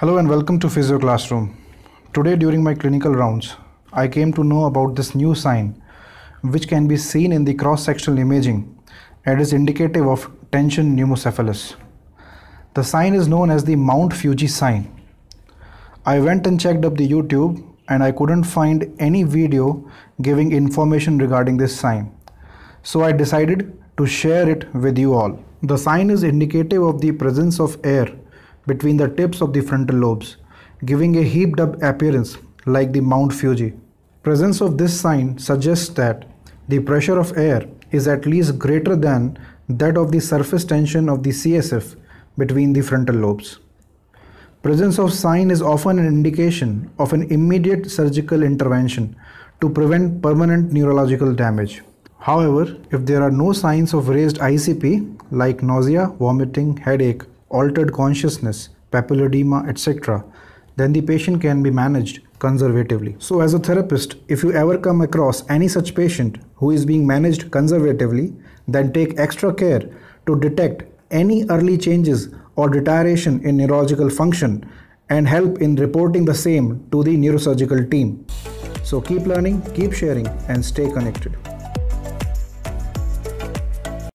Hello and welcome to Physio Classroom. Today, during my clinical rounds, I came to know about this new sign which can be seen in the cross sectional imaging and is indicative of tension pneumocephalus. The sign is known as the Mount Fuji sign. I went and checked up the YouTube and I couldn't find any video giving information regarding this sign. So I decided to share it with you all. The sign is indicative of the presence of air between the tips of the frontal lobes, giving a heaped up appearance like the Mount Fuji. Presence of this sign suggests that the pressure of air is at least greater than that of the surface tension of the CSF between the frontal lobes. Presence of sign is often an indication of an immediate surgical intervention to prevent permanent neurological damage. However, if there are no signs of raised ICP like nausea, vomiting, headache, altered consciousness, papilledema, etc., then the patient can be managed conservatively. So, as a therapist, if you ever come across any such patient who is being managed conservatively, then take extra care to detect any early changes or deterioration in neurological function and help in reporting the same to the neurosurgical team. So, keep learning, keep sharing, and stay connected.